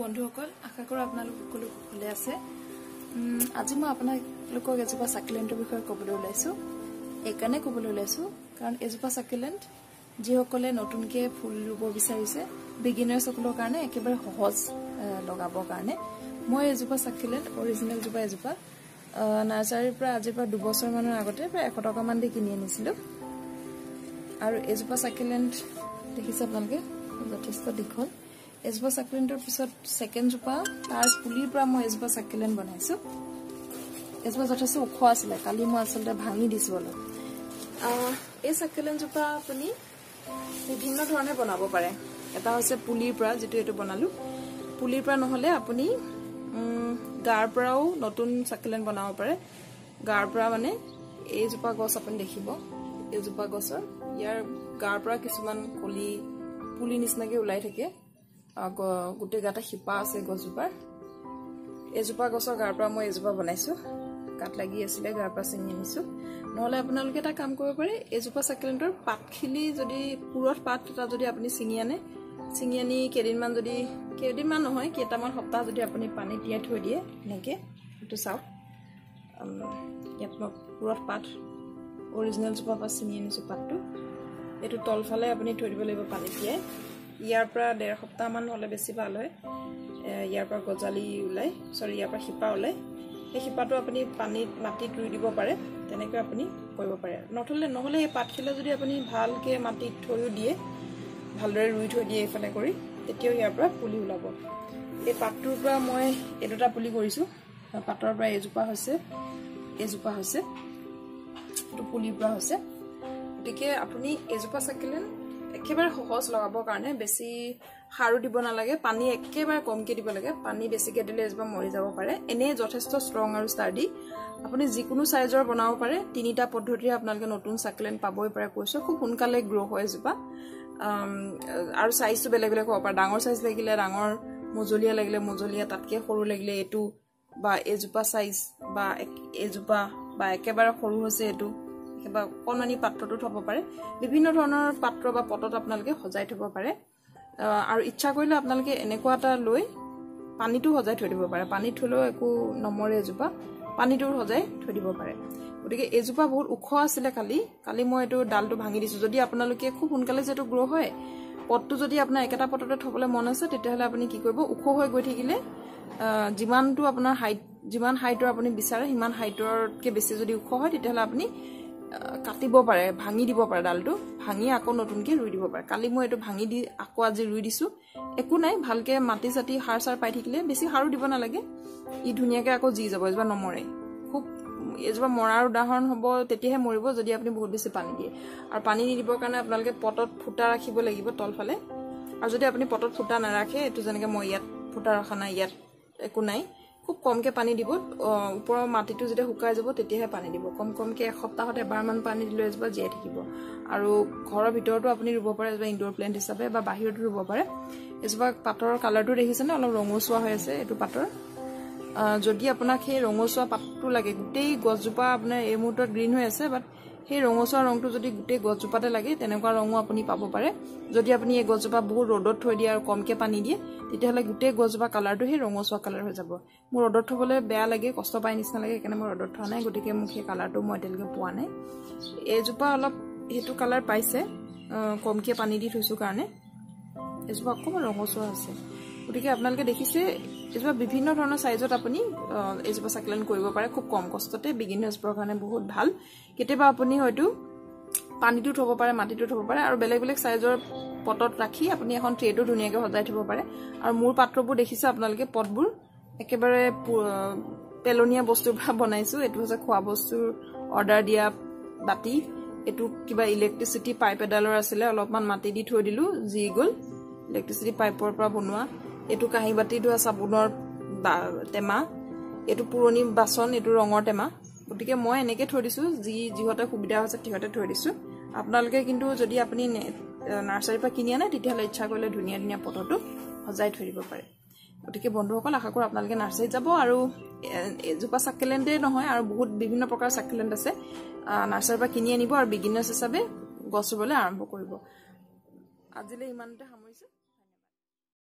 বন্ধুসকল আশা কৰোঁ আপোনালোক সকলো ভালে আছে। আজি মই আপোনালোকক এজোপা চাকিলেণ্টৰ বিষয়ে ক'বলৈ ওলাইছোঁ। এইকাৰণে ক'বলৈ ওলাইছোঁ কাৰণ এজোপা চাকিলেণ্ট যিসকলে নতুনকৈ ফুল ৰুব বিচাৰিছে বিগিনাৰ্ছসকলৰ কাৰণে একেবাৰে সহজ লগাবৰ কাৰণে। মই এজোপা চাকিলেণ্ট অৰিজিনেলজোপা এজোপা নাৰ্চাৰীৰ পৰা আজিৰ পৰা দুবছৰমানৰ আগতে প্ৰায় এশ টকামান দি কিনি আনিছিলোঁ। আৰু এজোপা চাকিলেণ্ট দেখিছে আপোনালোকে যথেষ্ট দীঘল। এজোপা চাকিলেণ্টৰ পিছত ছেকেণ্ডজোপা তাৰ পুলিৰ পৰা মই এজোপা চাকিলেণ্ট বনাইছোঁ। এজোপা যথেষ্ট ওখ আছিলে কালি মই আচলতে ভাঙি দিছোঁ অলপ। এই চাকিলেণ্টজোপা আপুনি বিভিন্ন ধৰণে বনাব পাৰে। এটা হৈছে পুলিৰ পৰা যিটো এইটো বনালোঁ। পুলিৰ পৰা নহ'লে আপুনি গাৰ পৰাও নতুন চাকিলেণ্ট বনাব পাৰে। গাৰ পৰা মানে এইজোপা গছ আপুনি দেখিব এইজোপা গছৰ। ইয়াৰ গাৰ পৰা কিছুমান কলি পুলি নিচিনাকৈ ওলাই থাকে। গোটেই গাতে শিপা আছে গছজোপাৰ। এজোপা গছৰ গাৰ পৰা মই এজোপা বনাইছোঁ। গাত লাগি আছিলে গাৰ পৰা ছিঙি আনিছোঁ। নহ'লে আপোনালোকে এটা কাম কৰিব পাৰে এজোপা চাকিলেণ্টৰ পাতখিলি যদি পুৰঠ পাত এটা যদি আপুনি ছিঙি আনে ছিঙি আনি কেইদিনমান যদি কেইদিনমান নহয় কেইটামান সপ্তাহ যদি আপুনি পানীত তিয়াই থৈ দিয়ে এনেকৈ সেইটো চাওক। ইয়াত মই পুৰঠ পাত অৰিজিনেল জোপা পৰা ছিঙি আনিছোঁ পাতটো। এইটো তলফালে আপুনি থৈ দিব লাগিব পানীত তিয়াই। ইয়াৰ পৰা ডেৰ সপ্তাহমান হ'লে বেছি ভাল হয়। ইয়াৰ পৰা গজালি ওলায় চৰি ইয়াৰ পৰা শিপা ওলায় সেই শিপাটো আপুনি পানীত মাটিত ৰুই দিব পাৰে তেনেকৈ আপুনি কৰিব পাৰে। নথলে নহ'লে এই পাতখিলা যদি আপুনি ভালকৈ মাটিত থৈও দিয়ে ভালদৰে ৰুই থৈ দিয়ে এইফালে কৰি তেতিয়াও ইয়াৰ পৰা পুলি ওলাব। এই পাতটোৰ পৰা মই এই দুটা পুলি কৰিছোঁ। পাতৰ পৰা এজোপা হৈছে এজোপা হৈছে পুলিৰ পৰা হৈছে। গতিকে আপুনি এজোপা চাকিলেণ্ট একেবাৰে সহজ লগাবৰ কাৰণে বেছি সাৰো দিব নালাগে পানী একেবাৰে কমকৈ দিব লাগে পানী বেছিকৈ দিলে এজোপা মৰি যাব পাৰে। এনেই যথেষ্ট ষ্ট্ৰং আৰু ষ্টাৰ্ডি আপুনি যিকোনো চাইজৰ বনাব পাৰে তিনিটা পদ্ধতিৰে আপোনালোকে নতুন চাকিলেণ্ট পাবই পাৰে কৈছোঁ। খুব সোনকালে গ্ৰ' হয় এজোপা। আৰু চাইজটো বেলেগ বেলেগ হ'ব পাৰে। ডাঙৰ চাইজ লাগিলে ডাঙৰ মজলীয়া লাগিলে মজলীয়া তাতকৈ সৰু লাগিলে এইটো বা এজোপা চাইজ বা এজোপা বা একেবাৰে সৰু হৈছে এইটো। বা অকণমানি পাত্ৰটো থ'ব পাৰে। বিভিন্ন ধৰণৰ পাত্ৰ বা পটত আপোনালোকে সজাই থ'ব পাৰে। আৰু ইচ্ছা কৰিলে আপোনালোকে এনেকুৱা এটা লৈ পানীটো সজাই থৈ দিব পাৰে। পানীত থ'লেও একো নমৰে এজোপা। পানীটো সজাই থৈ দিব পাৰে। গতিকে এজোপা বহুত ওখ আছিলে কালি। কালি মই এইটো ডালটো ভাঙি দিছোঁ। যদি আপোনালোকে খুব সোনকালে যিহেতু গ্ৰ' হয় পটটো যদি আপোনাৰ একেটা পটতে থ'বলৈ মন আছে তেতিয়াহ'লে আপুনি কি কৰিব? ওখ হৈ গৈ থাকিলে যিমানটো আপোনাৰ হাইট যিমান হাইটৰ আপুনি বিচাৰে সিমান হাইটৰতকৈ বেছি যদি ওখ হয় তেতিয়াহ'লে আপুনি কাটিব পাৰে ভাঙি দিব পাৰে ডালটো ভাঙি আকৌ নতুনকৈ ৰুই দিব পাৰে। কালি মই এইটো ভাঙি দি আকৌ আজি ৰুই দিছোঁ। একো নাই ভালকৈ মাটি চাটি সাৰ চাৰ পাই থাকিলে বেছি সাৰো দিব নালাগে। ই ধুনীয়াকৈ আকৌ জি যাব এজোপা নমৰে। খুব এজোপা মৰাৰ উদাহৰণ হ'ব তেতিয়াহে মৰিব যদি আপুনি বহুত বেছি পানী দিয়ে। আৰু পানী নিদিবৰ কাৰণে আপোনালোকে পটত ফুটা ৰাখিব লাগিব তলফালে। আৰু যদি আপুনি পটত ফুটা নাৰাখে এইটো যেনেকৈ মই ইয়াত ফুটা ৰখা নাই ইয়াত একো নাই। খুব কমকৈ পানী দিব ওপৰৰ মাটিটো যেতিয়া শুকাই যাব তেতিয়াহে পানী দিব। কম কমকৈ এসপ্তাহত এবাৰমান পানী দিলেও এজোপা জীয়াই থাকিব। আৰু ঘৰৰ ভিতৰতো আপুনি ৰুব পাৰে এজোপা ইনডোৰ প্লেণ্ট হিচাপে বা বাহিৰতো ৰুব পাৰে। এজোপা পাতৰ কালাৰটো দেখিছেনে? অলপ ৰঙচুৱা হৈ আছে এইটো পাতৰ। যদি আপোনাক সেই ৰঙচুৱা পাতটো লাগে গোটেই গছজোপা আপোনাৰ এই মুহূৰ্তত গ্ৰীণ হৈ আছে বাট সেই ৰঙচুৱা ৰংটো যদি গোটেই গছজোপাতে লাগে তেনেকুৱা ৰঙো আপুনি পাব পাৰে। যদি আপুনি এই গছজোপা বহুত ৰ'দত থৈ দিয়ে আৰু কমকৈ পানী দিয়ে তেতিয়াহ'লে গোটেই গছজোপা কালাৰটো সেই ৰঙচুৱা কালাৰ হৈ যাব। মোৰ ৰ'দত থ'বলৈ বেয়া লাগে কষ্ট পাই নিচিনা লাগে সেইকাৰণে মই ৰ'দত থোৱা নাই গতিকে মোক সেই কালাৰটো মই এতিয়ালৈকে পোৱা নাই। এইজোপা অলপ সেইটো কালাৰ পাইছে কমকৈ পানী দি থৈছোঁ কাৰণে। এজোপা অকণমান ৰঙচুৱা আছে। গতিকে আপোনালোকে দেখিছে এজোপা বিভিন্ন ধৰণৰ চাইজত আপুনি এজোপা চাকলেণ্ট কৰিব পাৰে খুব কম কষ্টতে বিগিনাৰ্ছবোৰৰ কাৰণে বহুত ভাল। কেতিয়াবা আপুনি হয়তো পানীটো থ'ব পাৰে মাটিটো থ'ব পাৰে আৰু বেলেগ বেলেগ চাইজৰ পটত ৰাখি আপুনি এখন ট্ৰেটো ধুনীয়াকৈ সজাই থ'ব পাৰে। আৰু মোৰ পাত্ৰবোৰ দেখিছে আপোনালোকে পটবোৰ একেবাৰে পেলনীয়া বস্তুৰ পৰা বনাইছোঁ। এইটো হৈছে খোৱা বস্তুৰ অৰ্ডাৰ দিয়া বাতি। এইটো কিবা ইলেক্ট্ৰিচিটি পাইপ এডালৰ আছিলে অলপমান মাটি দি থৈ দিলোঁ জি গ'ল। ইলেক্ট্ৰিচিটি পাইপৰ পৰা বনোৱা। এইটো কাঁহী বাতি ধোৱা চাবোনৰ টেমা। এইটো পুৰণি বাচন এইটো ৰঙৰ টেমা। গতিকে মই এনেকৈ থৈ দিছোঁ যি যিহঁতে সুবিধা হৈছে সিহঁতে থৈ দিছোঁ। আপোনালোকে কিন্তু যদি আপুনি নাৰ্চাৰীৰ পৰা কিনি আনে তেতিয়াহ'লে ইচ্ছা কৰিলে ধুনীয়া ধুনীয়া পটতো সজাই থৈ দিব পাৰে। গতিকে বন্ধুসকল আশা কৰোঁ আপোনালোকে নাৰ্চাৰীত যাব আৰু এজোপা চাকিলেণ্টেই নহয় আৰু বহুত বিভিন্ন প্ৰকাৰৰ চাকিলেণ্ট আছে। নাৰ্চাৰীৰ পৰা কিনি আনিব আৰু বিগিনাৰ্ছ হিচাপে গছ ৰুবলৈ আৰম্ভ কৰিব। আজিলৈ ইমানতে